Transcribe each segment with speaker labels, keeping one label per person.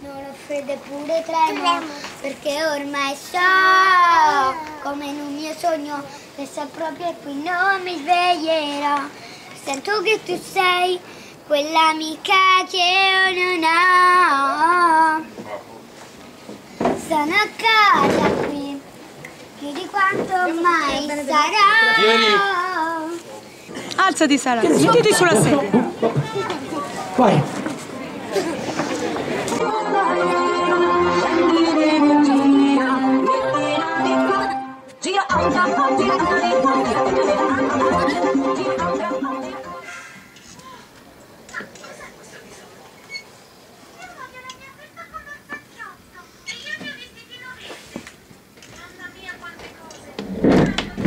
Speaker 1: Non ho freddo eppure tremo, perché ormai so, come in un mio sogno, che se proprio qui non mi sveglierò. Sento che tu sei quell'amica che io non ho. Sono a casa qui, più di quanto mai sarò.
Speaker 2: Alzati Sara, mettiti sulla sedia.
Speaker 3: Vai.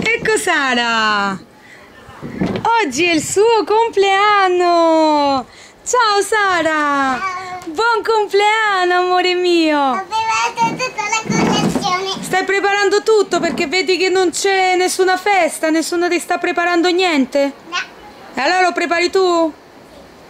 Speaker 2: Ecco Sara! Oggi è il suo compleanno! Ciao Sara! Buon compleanno amore mio! Stai preparando tutto perché vedi che non c'è nessuna festa, nessuno ti sta preparando niente?
Speaker 1: No,
Speaker 2: E allora lo prepari tu?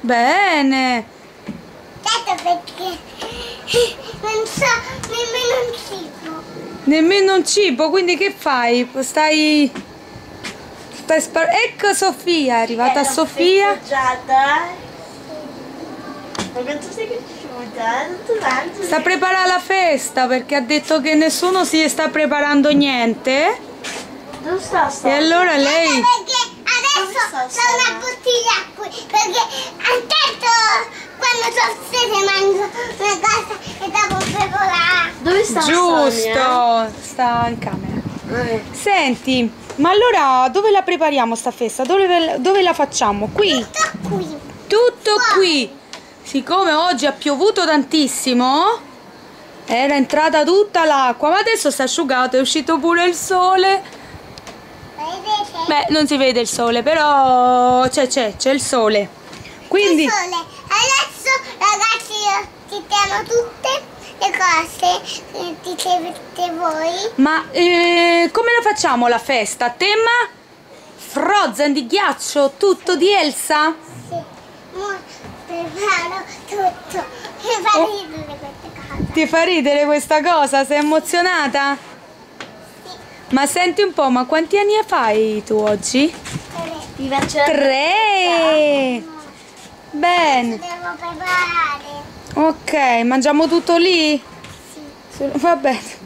Speaker 2: Bene!
Speaker 1: certo perché non so nemmeno un cibo.
Speaker 2: Nemmeno un cibo, quindi che fai? Stai... Stai spar- Ecco Sofia, è arrivata Sofia.
Speaker 4: Festeggiata. Perché tu sei cresciuta, tutto quanto.
Speaker 2: Sta preparando la festa perché ha detto che nessuno si sta preparando niente.
Speaker 4: Dove sta sta?
Speaker 2: E allora lei...
Speaker 1: Perché adesso c'ho una bottiglia qui, perché intanto quando ho sete mangio una cosa e dopo bevo la...
Speaker 4: Dove sta Sonia?
Speaker 2: Giusto, sta in camera.
Speaker 4: Eh.
Speaker 2: Senti, ma allora dove la prepariamo sta festa? Dove, dove la facciamo? Qui?
Speaker 1: Tutto qui.
Speaker 2: Tutto qui. Siccome oggi ha piovuto tantissimo, era entrata tutta l'acqua, ma adesso si è asciugato, è uscito pure il sole. Beh, non si vede il sole, però c'è, c'è, c'è il sole. Quindi,
Speaker 1: Il sole. Adesso ragazzi io titiamo tutte le cose che dicevete voi.
Speaker 2: ma eh, come la facciamo la festa? Tema Frozen di ghiaccio, tutto di Elsa?
Speaker 1: Sì. Preparo tutto. Mi fa
Speaker 2: Oh.
Speaker 1: ridere queste cose.
Speaker 2: Ti fa ridere questa cosa? Sei emozionata? Ma senti un po', ma quanti anni fai tu oggi?
Speaker 4: Faccio
Speaker 2: Tre! Bene,
Speaker 1: Devo preparare.
Speaker 2: ok, mangiamo tutto lì? Sì. Va bene.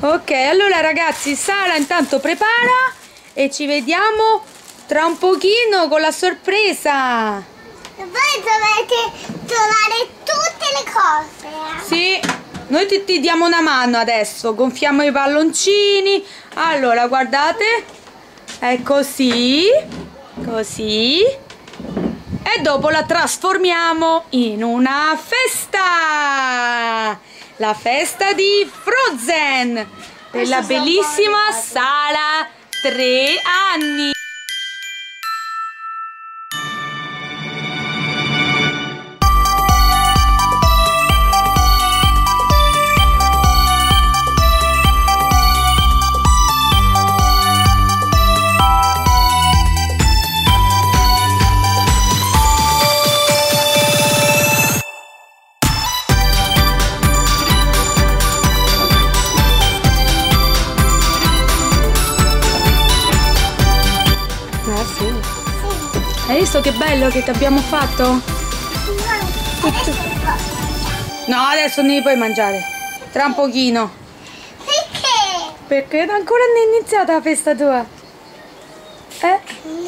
Speaker 2: Ok, allora ragazzi, Sara intanto prepara e ci vediamo tra un pochino con la sorpresa.
Speaker 1: E voi dovete trovare tutte le cose. eh.
Speaker 2: Sì, noi ti, ti diamo una mano adesso, gonfiamo i palloncini. Allora, guardate, è così, così. E dopo la trasformiamo in una festa! La festa di Frozen! Per la bellissima Sara, tre anni! Hai visto che bello che ti abbiamo fatto?
Speaker 1: Adesso.
Speaker 2: No, adesso non li puoi mangiare. Tra un pochino.
Speaker 1: Perché?
Speaker 2: Perché ancora non è iniziata la festa tua? Eh?
Speaker 1: Non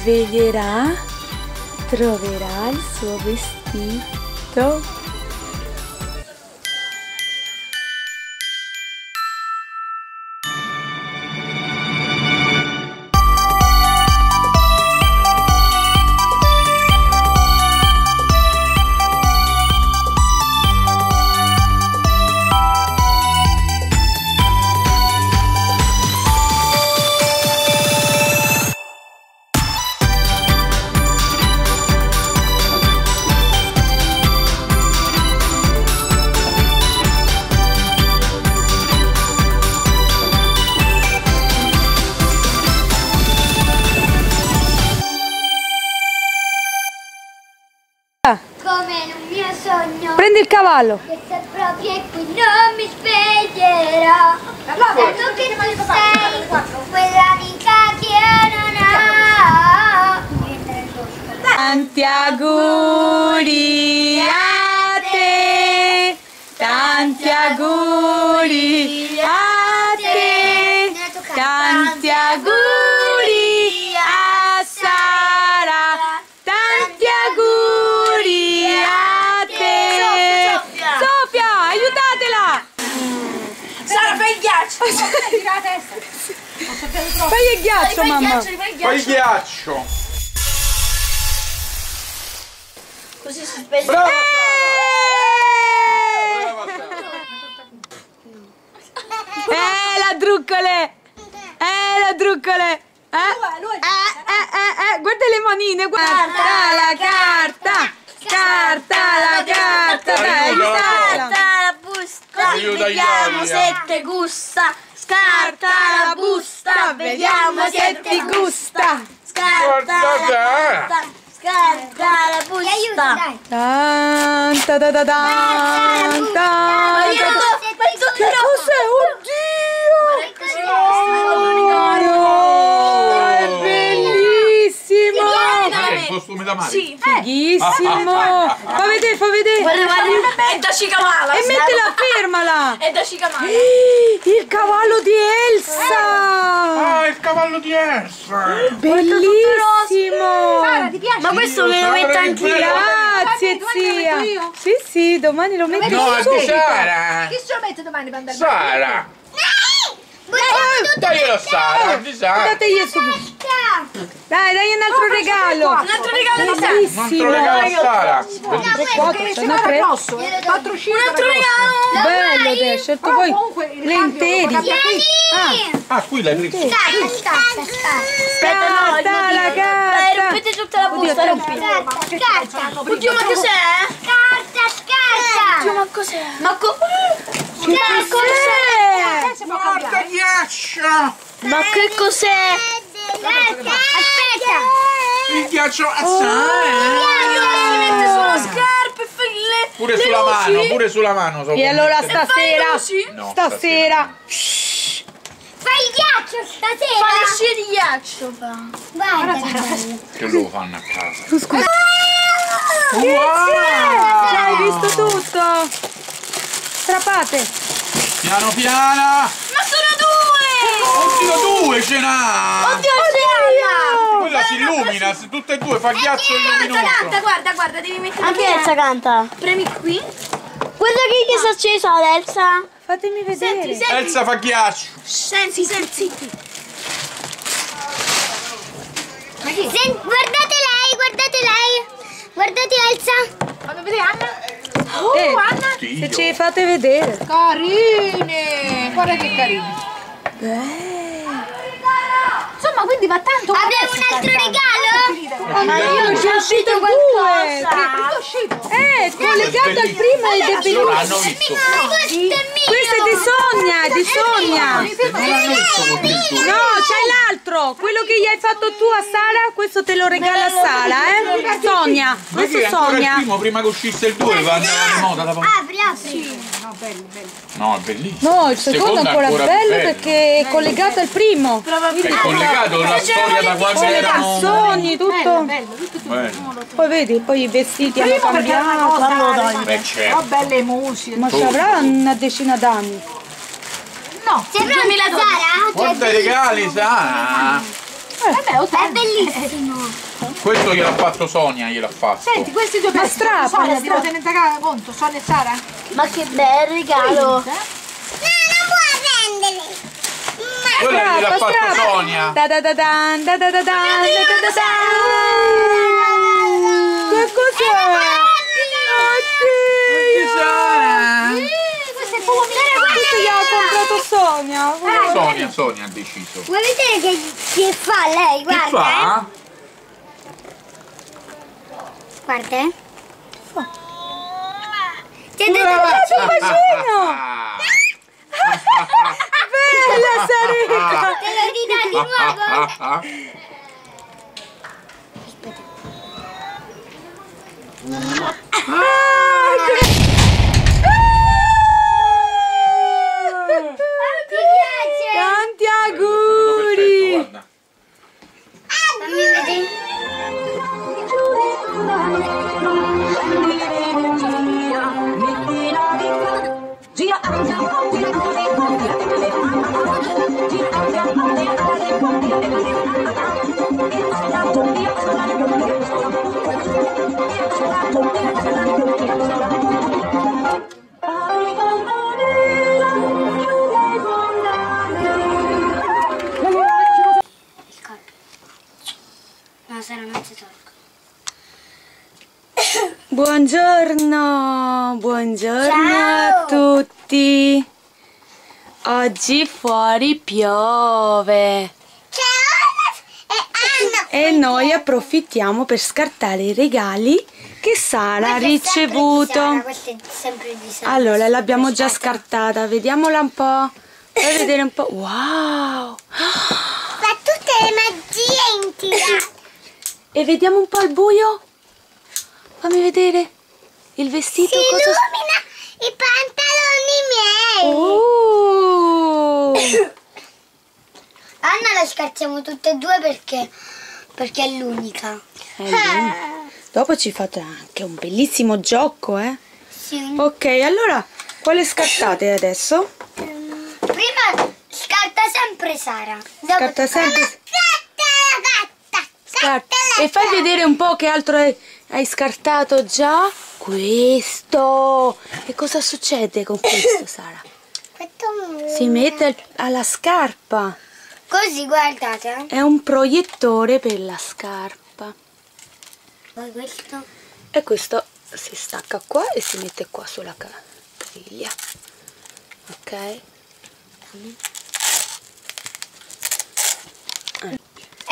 Speaker 2: Quando si sveglierà, troverà il suo vestito.
Speaker 1: Sogno.
Speaker 2: Prendi il cavallo.
Speaker 1: che se proprio qui non mi sveglierò. Santo che tu sei quell'amica che io non ho.
Speaker 2: Tanti auguri a te, tanti auguri
Speaker 4: Fai il ghiaccio,
Speaker 2: Fai il mamma.
Speaker 4: ghiaccio, fai il
Speaker 5: Fai
Speaker 4: ghiaccio!
Speaker 5: ghiaccio!
Speaker 4: Così si spezza.
Speaker 5: Brava
Speaker 2: Eh!
Speaker 5: Brava!
Speaker 2: Eh, la druccole! Eh, la druccole! Eh? Eh, eh, eh, eh, guarda le manine, guarda la carta! Carta la carta! Dai!
Speaker 4: Scarta la busta,
Speaker 5: Aiuta
Speaker 4: vediamo se te gusta. Scarta la busta, vediamo se ti gusta. Scarta la busta, scarta la busta.
Speaker 2: Tan, ta, ta, ta, tan, tan,
Speaker 4: Io
Speaker 2: ta,
Speaker 4: non
Speaker 2: ta.
Speaker 4: so, penso
Speaker 2: Che cos'è? Oddio!
Speaker 5: Oh,
Speaker 2: È bellissimo!
Speaker 5: Ma che è il costume da mare?
Speaker 4: Sì.
Speaker 2: Fighissimo! Fa vedere, fa vedere!
Speaker 4: Guarda, guarda, è da Cicavala.
Speaker 2: E mettila, fermala!
Speaker 4: È da Cicavala.
Speaker 2: Il cavallo di Elsa!
Speaker 5: Ah, il cavallo di Elsa!
Speaker 2: Bellissimo!
Speaker 4: Ma questo me lo
Speaker 5: Sara,
Speaker 4: metto
Speaker 5: che
Speaker 4: anch'io.
Speaker 5: bello.
Speaker 2: Grazie zia! Sì, sì, domani lo metti
Speaker 5: No, è di
Speaker 2: subito.
Speaker 5: Sara!
Speaker 6: Chi se lo mette domani per andare
Speaker 5: Sara! Sara, di Sara!
Speaker 2: Dategli subito. Dai, dai un altro regalo.
Speaker 4: Un altro regalo di Sara.
Speaker 5: Un altro regalo a Sara!
Speaker 2: Sono tre.
Speaker 6: addosso, eh.
Speaker 4: Un altro regalo.
Speaker 2: Bello, te, scelto poi
Speaker 6: comunque il
Speaker 2: le
Speaker 6: cambio,
Speaker 2: interi.
Speaker 6: lo cambia qui.
Speaker 5: Ah, qui l'hai preso!
Speaker 1: Scarta, scarta, scarta
Speaker 4: Aspetta, no,
Speaker 2: Carta, la
Speaker 4: motivo. Dai,
Speaker 2: carta.
Speaker 4: rompete tutta la busta, rompi.
Speaker 1: Scarta, scarta
Speaker 4: Oddio, ma cos'è?
Speaker 1: Carta, scarta
Speaker 4: Oddio, ma cos'è? Ma co-
Speaker 2: Che cos'è?
Speaker 5: Guarda ghiaccio!
Speaker 4: Ma che cos'è?
Speaker 1: Aspetta
Speaker 5: Il ghiaccio a
Speaker 4: Io si mette e fa le
Speaker 5: Pure
Speaker 4: le
Speaker 5: sulla
Speaker 4: luci.
Speaker 5: mano, pure sulla mano so
Speaker 2: E allora
Speaker 5: mettere.
Speaker 2: stasera?
Speaker 5: No,
Speaker 2: stasera,
Speaker 1: Fai il ghiaccio
Speaker 4: Fa le
Speaker 1: stasera
Speaker 4: scie di ghiaccio fa.
Speaker 1: Guarda che bello
Speaker 5: Che lo fanno a casa?
Speaker 2: scusa.
Speaker 5: Wow!
Speaker 2: Hai visto tutto? Strappate.
Speaker 5: Piano piano!
Speaker 4: Ma sono due!
Speaker 5: Oddio, due ce n'ha!
Speaker 4: Oddio, c'è
Speaker 5: Quella si illumina, se tutte e due fa ghiaccio in un
Speaker 4: Canta, guarda, guarda, devi mettere
Speaker 7: Anche Elsa canta.
Speaker 4: Premi qui.
Speaker 7: Guarda che si è accesa Elsa.
Speaker 2: Fatemi vedere.
Speaker 4: Senti, senti.
Speaker 5: Elsa fa ghiaccio.
Speaker 4: Senti, senti.
Speaker 1: Sen- guardate lei, guardate lei Guardate Elsa
Speaker 6: Fammi vedere Anna.
Speaker 2: Eh,
Speaker 6: Anna.
Speaker 2: se ci fate vedere.
Speaker 6: Carine. Guarda che carine. Insomma, quindi va tanto.
Speaker 1: Abbiamo un altro regalo?
Speaker 2: Ma io ho già uscito due. Eh, collegato al primo ed è bellissimo.
Speaker 5: visto.
Speaker 1: Questo è mio
Speaker 2: Questo è di Sonia, di Sonia.
Speaker 5: Non l'hanno visto col dito.
Speaker 2: No, c'hai l'altro. Quello che gli hai fatto tu a Sara, questo te lo regala a Sara, eh? Sonia,
Speaker 5: Ma
Speaker 2: questo è
Speaker 5: è ancora il primo prima che uscisse il 2 va andare di moda da poco.
Speaker 1: Apri, apri
Speaker 5: No, è bellissimo.
Speaker 2: No, il secondo è ancora
Speaker 5: più
Speaker 2: bello perché è collegato al primo.
Speaker 5: È collegato alla storia da quando erano.
Speaker 2: canzoni, tutto.
Speaker 5: Bello.
Speaker 2: Poi vedi, poi i vestiti hanno cambiato.
Speaker 5: Beh,
Speaker 6: Oh,
Speaker 5: certo.
Speaker 6: belle musiche.
Speaker 2: Ma ci avrà una decina d'anni.
Speaker 6: No.
Speaker 1: Sei pronta Sara?
Speaker 5: Guarda i regali, sa.
Speaker 6: Vabbè, ho
Speaker 1: È bellissimo
Speaker 5: Questo gliel'ha fatto Sonia, gliel'ha fatto.
Speaker 6: Senti, questi due pezzi.
Speaker 2: strappa,
Speaker 6: Sonia,
Speaker 2: strappa.
Speaker 6: tenere in conto. Sonia e Sara?
Speaker 7: Ma che bel regalo.
Speaker 1: No, non puoi prendere
Speaker 5: Quello gliel'ha
Speaker 2: strappa.
Speaker 5: Sonia.
Speaker 2: Da da da dan, da da da dan, da da da dan. Che cos'è? Oddio!
Speaker 5: Sara.
Speaker 1: Questo è proprio
Speaker 2: Questo gli ha comprato Sonia.
Speaker 5: Sonia, Sonia ha deciso.
Speaker 1: Vuoi vedere che, che fa lei?
Speaker 5: Che
Speaker 1: Guarda,
Speaker 5: fa?
Speaker 1: eh. Guarda, eh. Ti ho detto
Speaker 2: Un bacino! Bella Sarita!
Speaker 1: te lo ridà di nuovo.
Speaker 2: Ah! Oggi fuori piove e noi approfittiamo per scartare i regali che Sara ha ricevuto. Allora, l'abbiamo già scartata, vediamola un po'. Fai vedere un po'. Wow!
Speaker 1: Fa tutte le magie intirate.
Speaker 2: E vediamo un po' il buio. Fammi vedere il vestito. cosa...
Speaker 1: i pantaloni miei.
Speaker 2: Oh!
Speaker 1: Anna la scartiamo tutte e due perché, perché è l'unica.
Speaker 2: Dopo ci fate anche un bellissimo gioco, eh?
Speaker 1: Sì.
Speaker 2: Ok, allora, quale scartate adesso?
Speaker 1: Prima scarta sempre Sara. Dopo
Speaker 2: Scarta sempre.
Speaker 1: Scarta la gatta.
Speaker 2: Scarta. E fai vedere un po' che altro hai, hai scartato già. Questo. E cosa succede con questo, Sara? Si mette al- alla scarpa.
Speaker 1: Così guardate.
Speaker 2: È un proiettore per la scarpa.
Speaker 1: Poi questo.
Speaker 2: E questo si stacca qua e si mette qua sulla caviglia. Ok?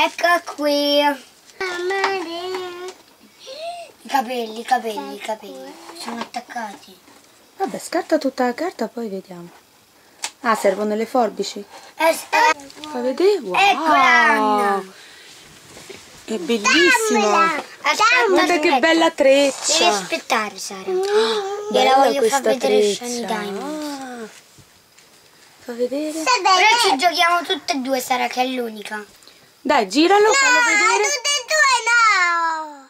Speaker 1: Ecco qui. I capelli, i capelli, i capelli. Sono attaccati.
Speaker 2: Vabbè, scarta tutta la carta, poi vediamo. Ah, servono le forbici.
Speaker 1: Eh,
Speaker 2: Fa vedere? Wow!
Speaker 1: Eccola, Anna.
Speaker 2: È bellissimo!
Speaker 1: Aspetta,
Speaker 2: Guarda che bella
Speaker 1: Devi
Speaker 2: treccia!
Speaker 1: aspettare, Sara.
Speaker 2: Bella
Speaker 1: Gliela voglio
Speaker 2: questa
Speaker 1: far vedere
Speaker 2: treccia.
Speaker 1: Shiny Diamond.
Speaker 2: Ah. Fa vedere?
Speaker 1: Però ci giochiamo tutte e due, Sara, che è l'unica.
Speaker 2: Dai, giralo, fallo vedere.
Speaker 1: tutte e due no!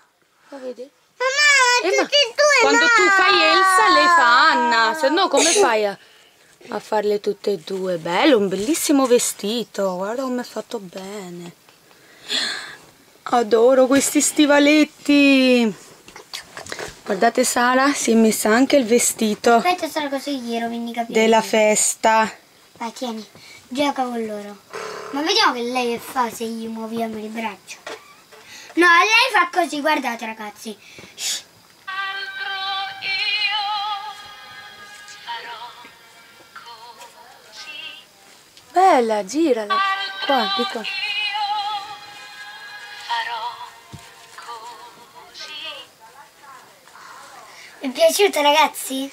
Speaker 2: Fa vedere.
Speaker 1: Mamma,
Speaker 2: Eh,
Speaker 1: tutte e due
Speaker 2: quando
Speaker 1: no!
Speaker 2: tu fai Elsa, lei fa Anna. Se no, come fai a, a farle tutte e due? Bello, un bellissimo vestito. Guarda come è fatto bene. Adoro questi stivaletti. Guardate Sara, si è messa anche il vestito
Speaker 1: Aspetta, Sara, così gli rovini capelli.
Speaker 2: della festa.
Speaker 1: Vai, tieni, gioca con loro. Ma vediamo che lei che fa se gli muoviamo il braccio. No, lei fa così, guardate ragazzi.
Speaker 2: Bella, girala. Qua, di qua.
Speaker 1: Vi è piaciuto ragazzi?